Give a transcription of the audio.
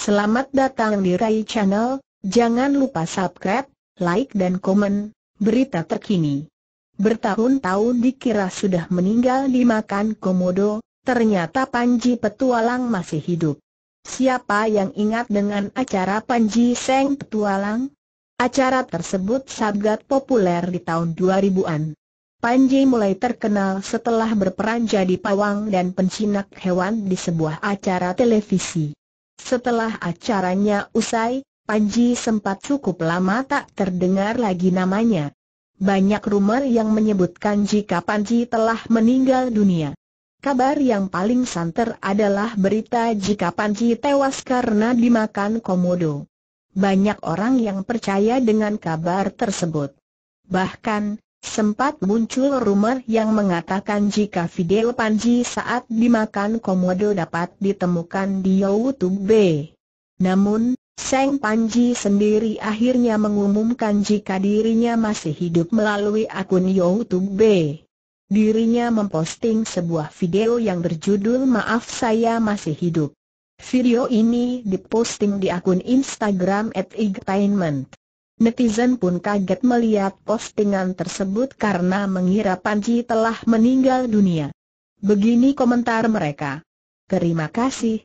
Selamat datang di Rai Channel, jangan lupa subscribe, like dan komen, berita terkini. Bertahun-tahun dikira sudah meninggal dimakan komodo, ternyata Panji Petualang masih hidup. Siapa yang ingat dengan acara Panji Seng Petualang? Acara tersebut sangat populer di tahun 2000-an. Panji mulai terkenal setelah berperan jadi pawang dan pencinak hewan di sebuah acara televisi. Setelah acaranya usai, Panji sempat cukup lama tak terdengar lagi namanya. Banyak rumor yang menyebutkan jika Panji telah meninggal dunia. Kabar yang paling santer adalah berita jika Panji tewas karena dimakan komodo. Banyak orang yang percaya dengan kabar tersebut. Bahkan, Sempat muncul rumor yang mengatakan jika video Panji saat dimakan komodo dapat ditemukan di YouTube. Namun, Seng Panji sendiri akhirnya mengumumkan jika dirinya masih hidup melalui akun YouTube. Dirinya memposting sebuah video yang berjudul Maaf Saya Masih Hidup. Video ini diposting di akun Instagram at Entertainment. Netizen pun kaget melihat postingan tersebut karena mengira Panji telah meninggal dunia. Begini komentar mereka. Terima kasih,